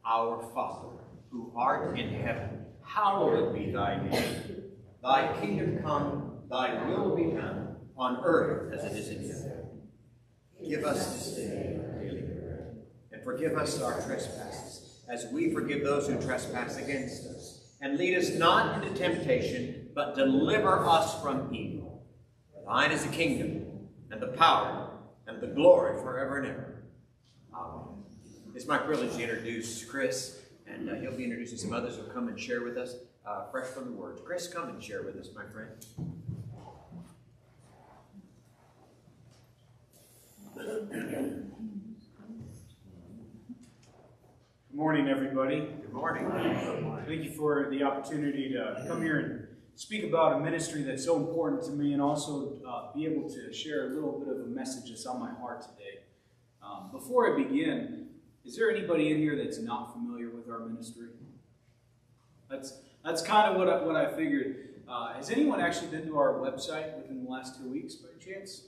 [SPEAKER 2] Our Father, who art in heaven, hallowed be thy name. Thy kingdom come, thy will be done, on earth as it is in heaven. Give us this day our daily bread, and forgive us our trespasses, as we forgive those who trespass against us. And lead us not into temptation, but deliver us from evil. For Thine is the kingdom, and the power, the glory forever and ever. Amen. It's my privilege to introduce Chris, and uh, he'll be introducing some others who'll come and share with us uh, fresh from the Word. Chris, come and share with us, my friend.
[SPEAKER 12] Good morning, everybody.
[SPEAKER 2] Good morning.
[SPEAKER 12] Thank you for the opportunity to come here and speak about a ministry that's so important to me and also uh, be able to share a little bit of a message that's on my heart today. Um, before I begin, is there anybody in here that's not familiar with our ministry? That's that's kind of what I, what I figured. Uh, has anyone actually been to our website within the last two weeks, by chance?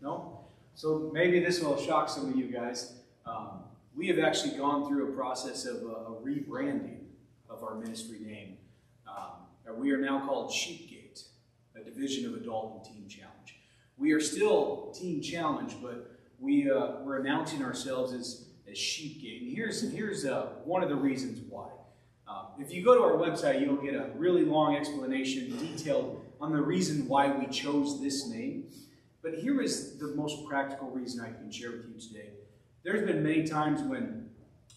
[SPEAKER 12] No? So maybe this will shock some of you guys. Um, we have actually gone through a process of a, a rebranding of our ministry name. Um, we are now called Sheepgate, a division of Adult and Teen Challenge. We are still Teen Challenge, but we, uh, we're announcing ourselves as, as Sheepgate. And here's, here's uh, one of the reasons why. Um, if you go to our website, you'll get a really long explanation detailed on the reason why we chose this name. But here is the most practical reason I can share with you today. There's been many times when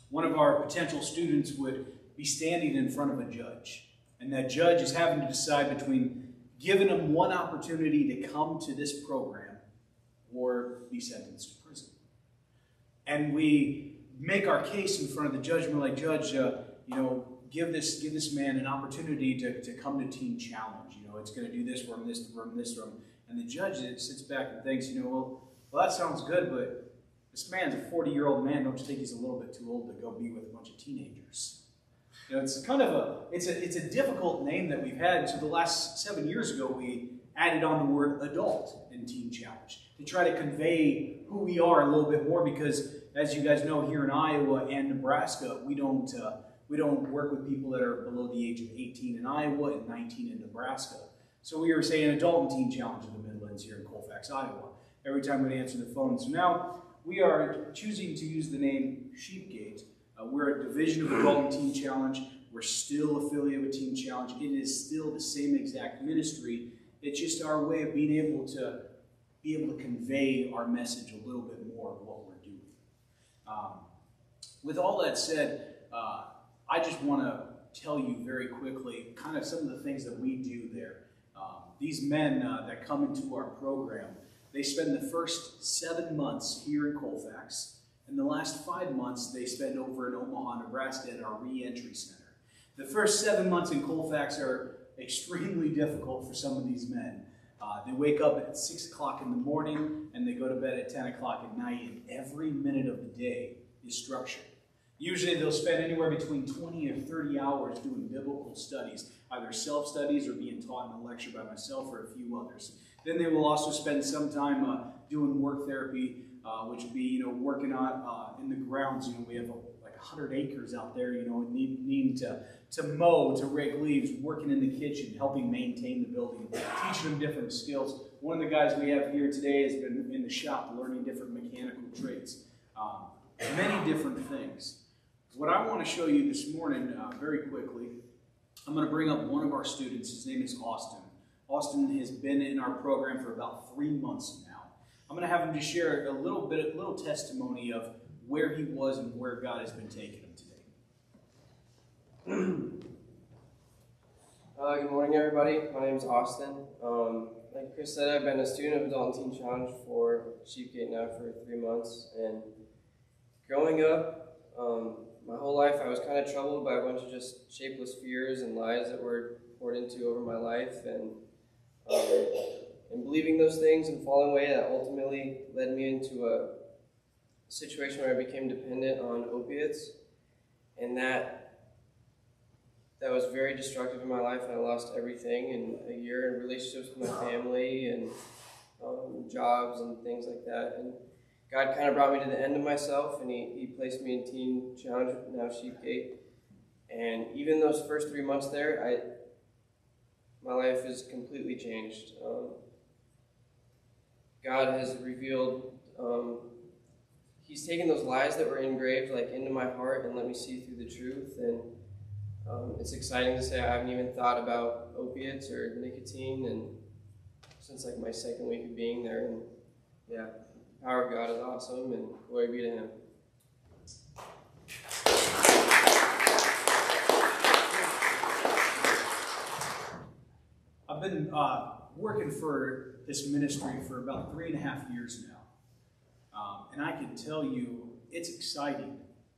[SPEAKER 12] one of our potential students would be standing in front of a judge, and that judge is having to decide between giving them one opportunity to come to this program or be sentenced to prison. And we make our case in front of the judge, and we're like, Judge, uh, you know, give this give this man an opportunity to, to come to Teen Challenge. You know, it's going to do this him, this him, this him. And the judge sits back and thinks, you know, well, well, that sounds good, but this man's a 40-year-old man. Don't you think he's a little bit too old to go be with a bunch of teenagers? You know, it's kind of a it's a it's a difficult name that we've had. So the last seven years ago, we added on the word adult in Teen Challenge to try to convey who we are a little bit more. Because as you guys know, here in Iowa and Nebraska, we don't uh, we don't work with people that are below the age of 18 in Iowa and 19 in Nebraska. So we were saying adult and teen challenge in the Midlands here in Colfax, Iowa. Every time we'd answer the phone. So now we are choosing to use the name Sheepgate. Uh, we're a division of the and Teen Challenge. We're still affiliated with Teen Challenge. It is still the same exact ministry. It's just our way of being able to be able to convey our message a little bit more of what we're doing. Um, with all that said, uh, I just want to tell you very quickly kind of some of the things that we do there. Um, these men uh, that come into our program, they spend the first seven months here in Colfax, and the last five months they spend over in Omaha, Nebraska at our reentry center. The first seven months in Colfax are extremely difficult for some of these men. Uh, they wake up at 6 o'clock in the morning and they go to bed at 10 o'clock at night, and every minute of the day is structured. Usually they'll spend anywhere between 20 or 30 hours doing biblical studies, either self-studies or being taught in a lecture by myself or a few others. Then they will also spend some time uh, doing work therapy, uh, which would be, you know, working on uh, in the grounds. You know, we have a, like 100 acres out there, you know, need, needing to, to mow, to rake leaves, working in the kitchen, helping maintain the building, teaching them different skills. One of the guys we have here today has been in the shop learning different mechanical trades, um, many different things. What I want to show you this morning, uh, very quickly, I'm going to bring up one of our students. His name is Austin. Austin has been in our program for about three months now. I'm going to have him just share a little bit, a little testimony of where he was and where God has been taking him
[SPEAKER 13] today. Uh, good morning, everybody. My name is Austin. Um, like Chris said, I've been a student of Adult and Teen Challenge for Sheepgate now for three months. And growing up, um, my whole life I was kind of troubled by a bunch of just shapeless fears and lies that were poured into over my life. And um, and believing those things and falling away, that ultimately led me into a situation where I became dependent on opiates, and that that was very destructive in my life. And I lost everything in a year in relationships with my family and um, jobs and things like that. And God kind of brought me to the end of myself, and He, he placed me in Teen Challenge, now Sheepgate. And even those first three months there, I my life is completely changed. Um, God has revealed, um, He's taken those lies that were engraved like into my heart and let me see through the truth. And um, it's exciting to say I haven't even thought about opiates or nicotine, and since like my second week of being there, and yeah, the power of God is awesome, and glory be to Him.
[SPEAKER 12] I've been uh, working for this ministry for about three and a half years now. Um, and I can tell you, it's exciting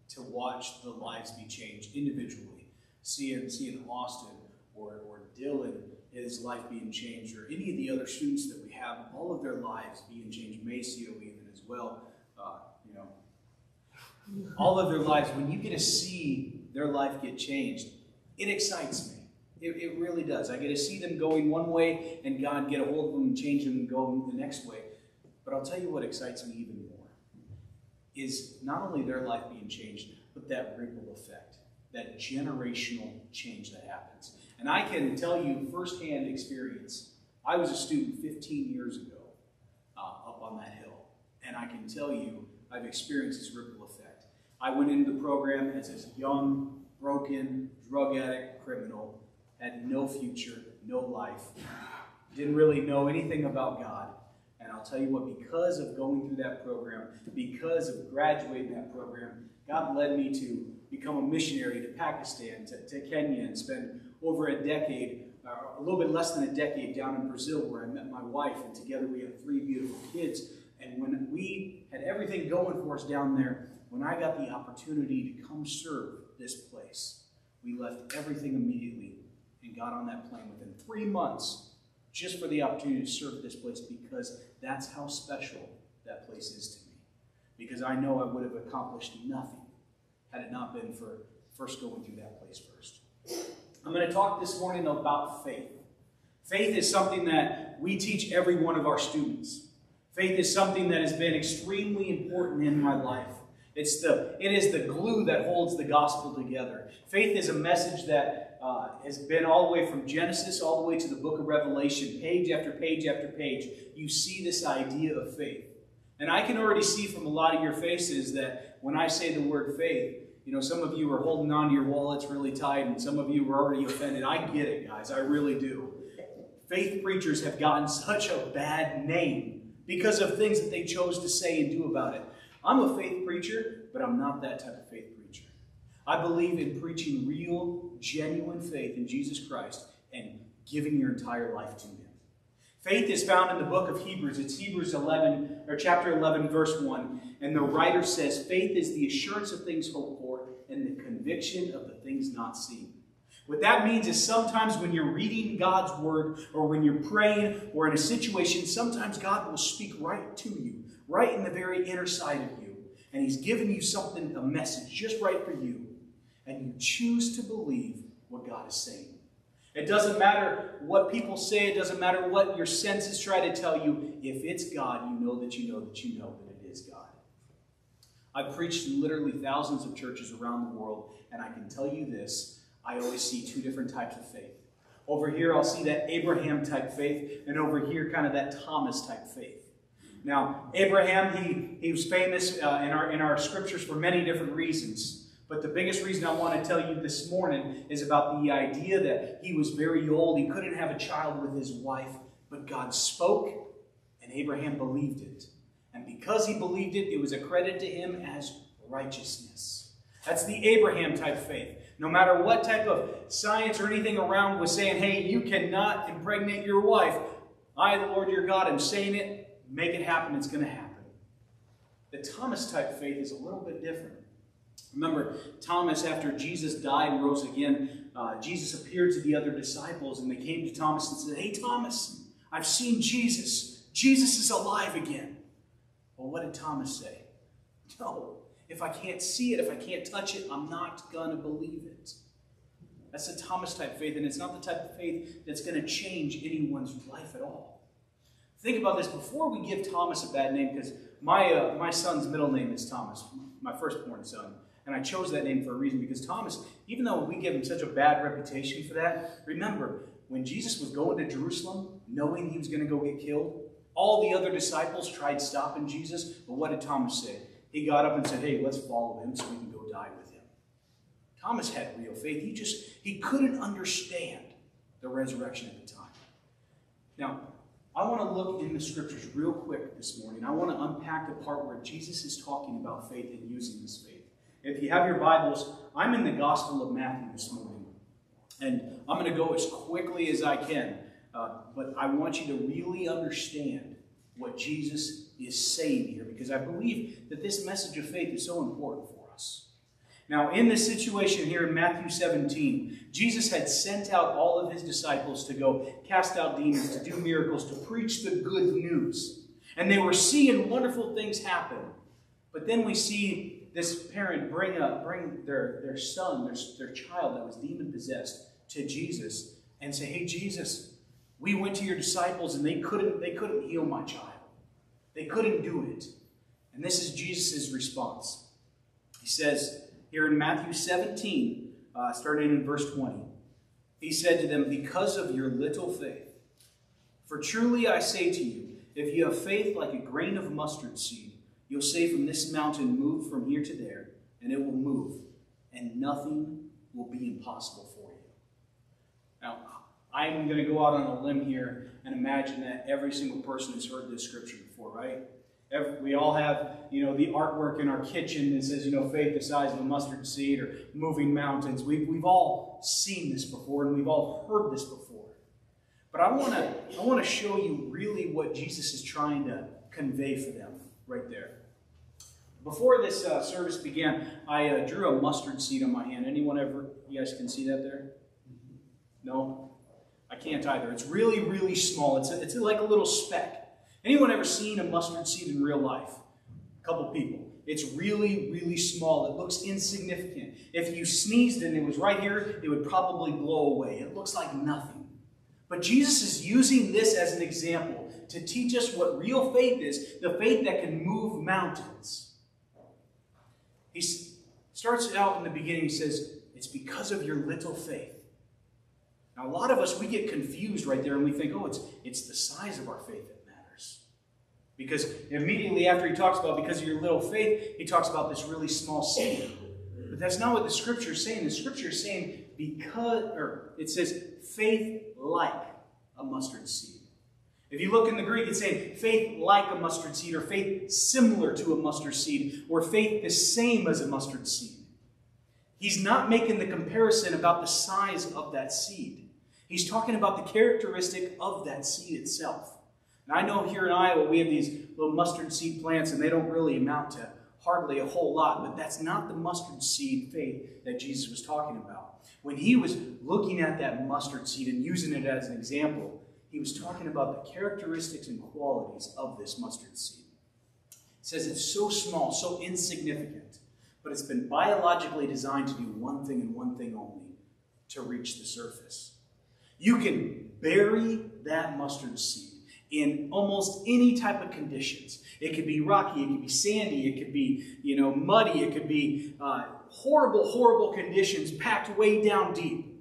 [SPEAKER 12] to watch the lives be changed individually. Seeing, seeing Austin or, or Dylan, his life being changed, or any of the other students that we have, all of their lives being changed, Maceo even as well, uh, you know, all of their lives, when you get to see their life get changed, it excites me. It, it really does. I get to see them going one way and God get a hold of them and change them and go the next way. But I'll tell you what excites me even more. is not only their life being changed, but that ripple effect, that generational change that happens. And I can tell you firsthand experience. I was a student 15 years ago uh, up on that hill, and I can tell you I've experienced this ripple effect. I went into the program as a young, broken, drug addict criminal, had no future, no life, didn't really know anything about God. And I'll tell you what, because of going through that program, because of graduating that program, God led me to become a missionary to Pakistan, to, to Kenya, and spend over a decade, uh, a little bit less than a decade, down in Brazil where I met my wife, and together we have three beautiful kids. And when we had everything going for us down there, when I got the opportunity to come serve this place, we left everything immediately and got on that plane within three months just for the opportunity to serve this place because that's how special that place is to me. Because I know I would have accomplished nothing had it not been for first going through that place first. I'm going to talk this morning about faith. Faith is something that we teach every one of our students. Faith is something that has been extremely important in my life. It's the, it is the glue that holds the gospel together. Faith is a message that uh, has been all the way from Genesis all the way to the book of Revelation, page after page after page. You see this idea of faith. And I can already see from a lot of your faces that when I say the word faith, you know, some of you are holding on to your wallets really tight, and some of you are already offended. I get it, guys. I really do. Faith preachers have gotten such a bad name because of things that they chose to say and do about it. I'm a faith preacher, but I'm not that type of faith preacher. I believe in preaching real, genuine faith in Jesus Christ and giving your entire life to Him. Faith is found in the book of Hebrews. It's Hebrews 11, or chapter 11, verse 1. And the writer says, Faith is the assurance of things hoped for and the conviction of the things not seen. What that means is sometimes when you're reading God's word or when you're praying or in a situation, sometimes God will speak right to you, right in the very inner side of you. And He's given you something, a message just right for you. And you choose to believe what God is saying. It doesn't matter what people say, it doesn't matter what your senses try to tell you. If it's God, you know that you know that you know that it is God. I've preached in literally thousands of churches around the world, and I can tell you this I always see two different types of faith. Over here, I'll see that Abraham type faith, and over here, kind of that Thomas type faith. Now, Abraham, he, he was famous uh, in, our, in our scriptures for many different reasons. But the biggest reason I want to tell you this morning is about the idea that he was very old. He couldn't have a child with his wife, but God spoke, and Abraham believed it. And because he believed it, it was accredited to him as righteousness. That's the Abraham type faith. No matter what type of science or anything around was saying, hey, you cannot impregnate your wife, I, the Lord your God, am saying it, make it happen, it's going to happen. The Thomas type faith is a little bit different. Remember, Thomas, after Jesus died and rose again, uh, Jesus appeared to the other disciples and they came to Thomas and said, Hey, Thomas, I've seen Jesus. Jesus is alive again. Well, what did Thomas say? No, if I can't see it, if I can't touch it, I'm not going to believe it. That's a Thomas type faith, and it's not the type of faith that's going to change anyone's life at all. Think about this before we give Thomas a bad name, because my, uh, my son's middle name is Thomas, my firstborn son. And I chose that name for a reason because Thomas, even though we give him such a bad reputation for that, remember, when Jesus was going to Jerusalem, knowing he was going to go get killed, all the other disciples tried stopping Jesus, but what did Thomas say? He got up and said, Hey, let's follow him so we can go die with him. Thomas had real faith. He just, he couldn't understand the resurrection at the time. Now, I want to look in the scriptures real quick this morning. I want to unpack the part where Jesus is talking about faith and using this faith. If you have your Bibles, I'm in the Gospel of Matthew this morning. And I'm going to go as quickly as I can. Uh, but I want you to really understand what Jesus is saying here because I believe that this message of faith is so important for us. Now, in this situation here in Matthew 17, Jesus had sent out all of his disciples to go cast out demons, to do miracles, to preach the good news. And they were seeing wonderful things happen. But then we see this parent bring up, bring their, their son, their, their child that was demon possessed to Jesus and say, Hey, Jesus, we went to your disciples and they couldn't, they couldn't heal my child. They couldn't do it. And this is Jesus' response. He says here in Matthew 17, uh, starting in verse 20, He said to them, Because of your little faith, for truly I say to you, if you have faith like a grain of mustard seed, you'll say from this mountain, Move from here to there, and it will move, and nothing will be impossible for you. Now, I'm going to go out on a limb here and imagine that every single person has heard this scripture before, right? Every, we all have, you know, the artwork in our kitchen that says, you know, faith the size of a mustard seed or moving mountains. We've, we've all seen this before and we've all heard this before. But I want to I want to show you really what Jesus is trying to convey for them right there. Before this uh, service began, I uh, drew a mustard seed on my hand. Anyone ever? You guys can see that there? No, I can't either. It's really, really small. It's a, it's like a little speck. Anyone ever seen a mustard seed in real life? A couple people. It's really, really small. It looks insignificant. If you sneezed and it was right here, it would probably blow away. It looks like nothing. But Jesus is using this as an example to teach us what real faith is the faith that can move mountains. He starts out in the beginning, he says, It's because of your little faith. Now, a lot of us, we get confused right there and we think, oh, it's, it's the size of our faith that matters. Because immediately after he talks about because of your little faith, he talks about this really small seed. But that's not what the scripture is saying. The scripture is saying because, or it says faith like a mustard seed. If you look in the Greek, it's saying faith like a mustard seed, or faith similar to a mustard seed, or faith the same as a mustard seed. He's not making the comparison about the size of that seed. He's talking about the characteristic of that seed itself. And I know here in Iowa we have these little mustard seed plants, and they don't really amount to hardly a whole lot, but that's not the mustard seed faith that Jesus was talking about. When he was looking at that mustard seed and using it as an example, he was talking about the characteristics and qualities of this mustard seed. It says it's so small, so insignificant, but it's been biologically designed to do one thing and one thing only to reach the surface. You can bury that mustard seed in almost any type of conditions. It could be rocky, it could be sandy, it could be, you know, muddy, it could be uh, horrible, horrible conditions packed way down deep.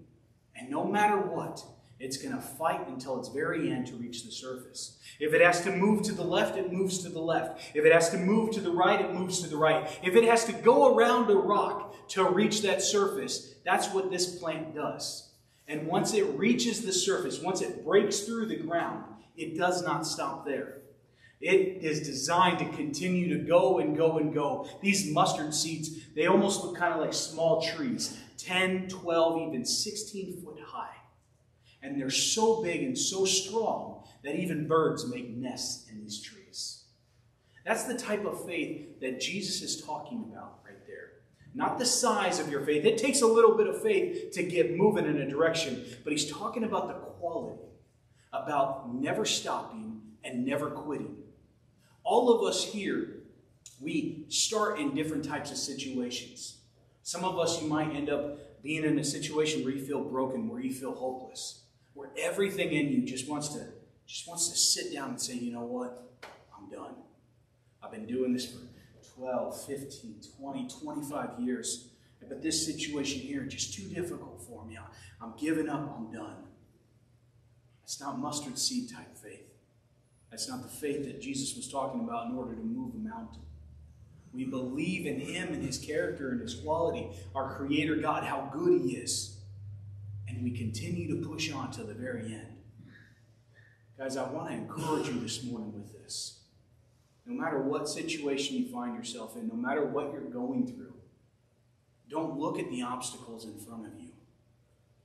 [SPEAKER 12] And no matter what, it's going to fight until its very end to reach the surface. If it has to move to the left, it moves to the left. If it has to move to the right, it moves to the right. If it has to go around a rock to reach that surface, that's what this plant does. And once it reaches the surface, once it breaks through the ground, it does not stop there. It is designed to continue to go and go and go. These mustard seeds, they almost look kind of like small trees 10, 12, even 16 foot high. And they're so big and so strong that even birds make nests in these trees. That's the type of faith that Jesus is talking about right there. Not the size of your faith. It takes a little bit of faith to get moving in a direction, but he's talking about the quality, about never stopping and never quitting. All of us here, we start in different types of situations. Some of us, you might end up being in a situation where you feel broken, where you feel hopeless, where everything in you just wants to just wants to sit down and say, you know what? I'm done. I've been doing this for 12, 15, 20, 25 years. But this situation here just too difficult for me. I'm giving up. I'm done. It's not mustard seed type faith. That's not the faith that Jesus was talking about in order to move a mountain. We believe in Him and His character and His quality, our Creator God, how good He is. And we continue to push on to the very end. Guys, I want to encourage you this morning with this. No matter what situation you find yourself in, no matter what you're going through, don't look at the obstacles in front of you.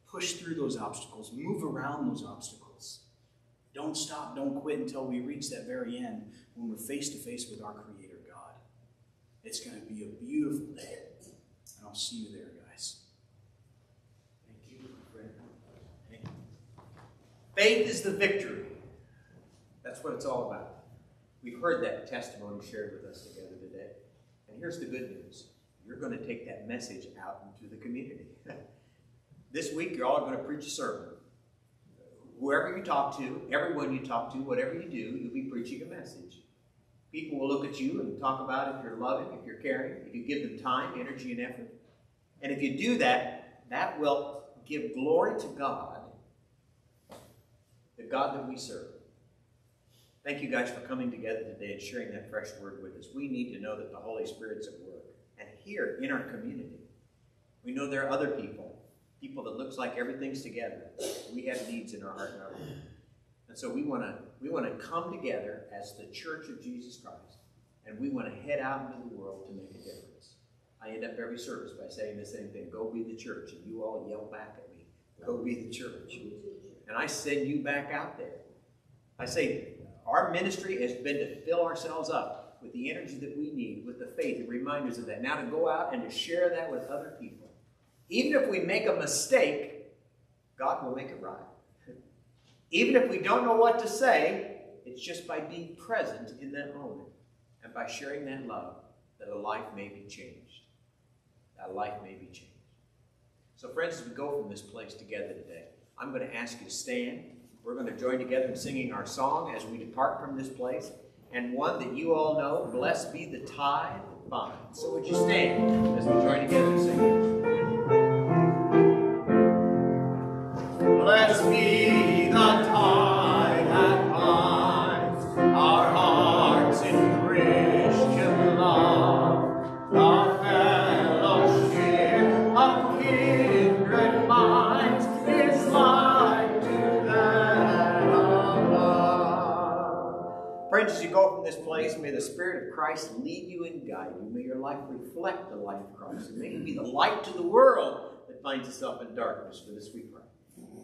[SPEAKER 12] Push through those obstacles, move around those obstacles. Don't stop, don't quit until we reach that very end when we're face to face with our Creator God. It's going to be a beautiful day. And I'll see you there, guys.
[SPEAKER 2] Thank you, friend. Faith is the victory.
[SPEAKER 14] That's what it's all about. We've heard that testimony shared with us together today. And here's the good news you're going to take that message out into the community.
[SPEAKER 2] this week, you're all going to preach a sermon whoever you talk to, everyone you talk to, whatever you do, you'll be preaching a message. People will look at you and talk about if you're loving, if you're caring, if you give them time, energy, and effort. And if you do that, that will give glory to God, God that we serve. Thank you guys for coming together today and sharing that fresh word with us. We need to know that the Holy Spirit's at work. And here in our community, we know there are other people, people that looks like everything's together. We have needs in our heart and our life. And so we want to we want to come together as the Church of Jesus Christ, and we want to head out into the world to make a difference. I end up every service by saying the same thing: "Go be the church," and you all yell back at me, "Go be the church," and I send you back out there. I say our ministry has been to fill ourselves up with the energy that we need, with the faith and reminders of that. Now to go out and to share that with other people. Even if we make a mistake, God will make it right. Even if we don't know what to say, it's just by being present in that moment and by sharing that love that a life may be changed. That life may be changed. So, friends, as we go from this place together today, I'm going to ask you to stand. We're going to join together in singing our song as we depart from this place. And one that you all know, Blessed be the tie Bond. So, would you stand as we join together and sing? As you go from this place, may the Spirit of Christ lead you and guide you. May your life reflect the life of Christ. And may you be the light to the world that finds itself in darkness. For this we pray.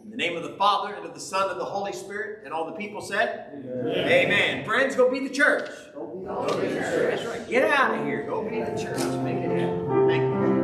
[SPEAKER 2] In the name of the Father, and of the Son, and the Holy Spirit, and all the people said, Amen. Amen. Friends, go be the church. Go be the church. That's right. Get out of here. Go be the church. Make it happen. Thank you.